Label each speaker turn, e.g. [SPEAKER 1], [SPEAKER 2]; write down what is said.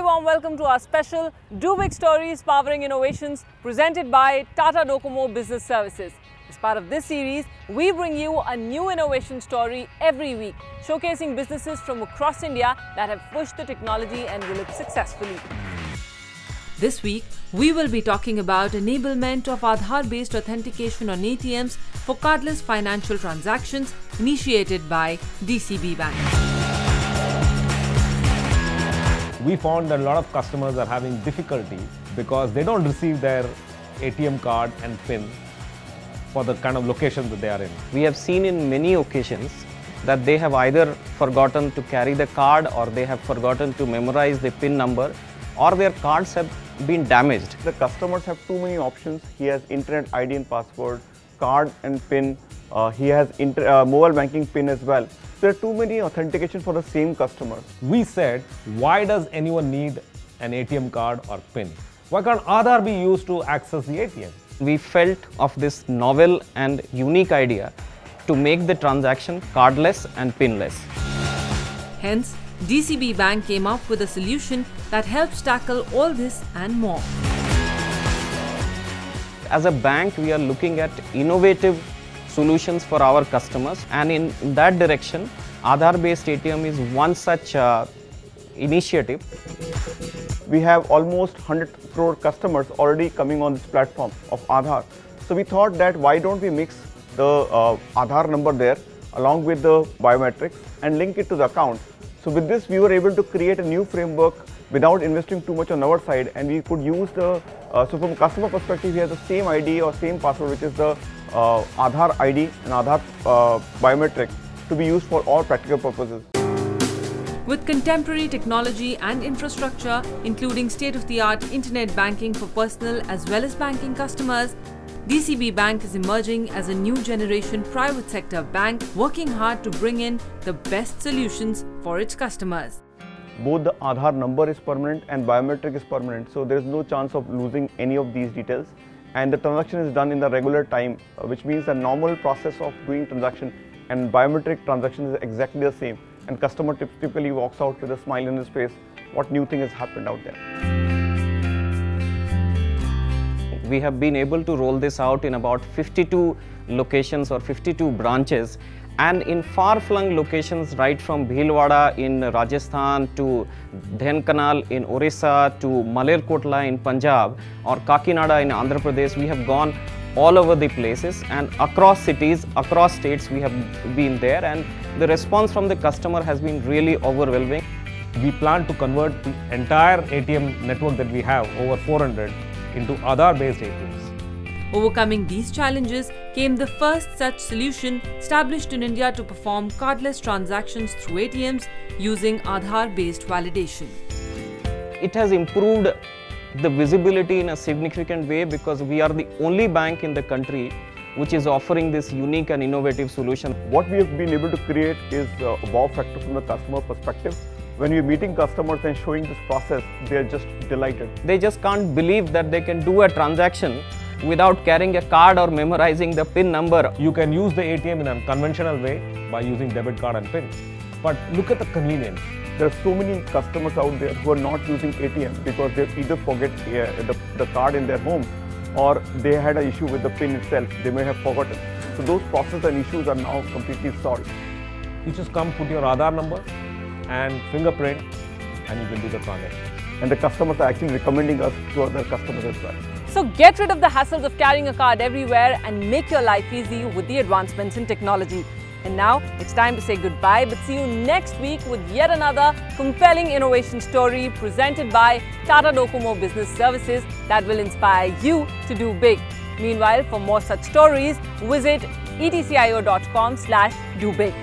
[SPEAKER 1] warm welcome to our special Do Big Stories Powering Innovations presented by Tata Docomo Business Services. As part of this series, we bring you a new innovation story every week, showcasing businesses from across India that have pushed the technology envelope successfully. This week, we will be talking about enablement of Aadhaar-based authentication on ATMs for cardless financial transactions initiated by DCB Bank.
[SPEAKER 2] We found that a lot of customers are having difficulty because they don't receive their ATM card and PIN for the kind of location that they are in.
[SPEAKER 3] We have seen in many occasions that they have either forgotten to carry the card or they have forgotten to memorize the PIN number or their cards have been damaged.
[SPEAKER 4] The customers have too many options. He has internet ID and password, card and PIN. Uh, he has inter- uh, mobile banking PIN as well. There are too many authentication for the same customer.
[SPEAKER 2] We said, why does anyone need an ATM card or PIN? Why can't Aadhaar be used to access the ATM?
[SPEAKER 3] We felt of this novel and unique idea to make the transaction cardless and pinless.
[SPEAKER 1] Hence, DCB Bank came up with a solution that helps tackle all this and more.
[SPEAKER 3] As a bank, we are looking at innovative solutions for our customers and in that direction, Aadhaar based ATM is one such uh, initiative.
[SPEAKER 4] We have almost 100 crore customers already coming on this platform of Aadhaar. So we thought that why don't we mix the uh, Aadhaar number there along with the biometrics and link it to the account. So with this, we were able to create a new framework without investing too much on our side and we could use the, uh, so from customer perspective, we have the same ID or same password which is the Aadhaar ID and Aadhaar uh, biometric to be used for all practical purposes.
[SPEAKER 1] With contemporary technology and infrastructure, including state of the art internet banking for personal as well as banking customers, DCB Bank is emerging as a new generation private sector bank working hard to bring in the best solutions for its customers.
[SPEAKER 4] Both the Aadhaar number is permanent and biometric is permanent, so there is no chance of losing any of these details. And the transaction is done in the regular time, uh, which means the normal process of doing transaction and biometric transaction is exactly the same. And customer typically walks out with a smile in his face. What new thing has happened out there?
[SPEAKER 3] We have been able to roll this out in about 52 locations or 52 branches and in far-flung locations right from Bhilwara in Rajasthan to Dhenkanal in Orissa to Malerkotla in Punjab or Kakinada in Andhra Pradesh, we have gone all over the places and across cities, across states we have been there and the response from the customer has been really overwhelming.
[SPEAKER 2] We plan to convert the entire ATM network that we have, over 400, into Aadhaar based ATMs.
[SPEAKER 1] Overcoming these challenges came the first such solution established in India to perform cardless transactions through ATMs using Aadhaar based validation.
[SPEAKER 3] It has improved the visibility in a significant way because we are the only bank in the country which is offering this unique and innovative solution.
[SPEAKER 4] What we have been able to create is uh, a wow factor from the customer perspective. When we're meeting customers and showing this process, they're just delighted.
[SPEAKER 3] They just can't believe that they can do a transaction without carrying a card or memorizing the PIN number.
[SPEAKER 2] You can use the ATM in a conventional way by using debit card and PIN. But look at the convenience.
[SPEAKER 4] There are so many customers out there who are not using ATM because they either forget uh, the, the card in their home or they had an issue with the PIN itself. They may have forgotten. So those processes and issues are now completely solved.
[SPEAKER 2] You just come put your Aadhaar number and fingerprint and you can do the transaction.
[SPEAKER 4] And the customers are actually recommending us to other customers as well.
[SPEAKER 1] So get rid of the hassles of carrying a card everywhere and make your life easy with the advancements in technology. And now it's time to say goodbye, but see you next week with yet another compelling innovation story presented by Tata Docomo Business Services that will inspire you to do big. Meanwhile, for more such stories, visit etcio.com slash do big.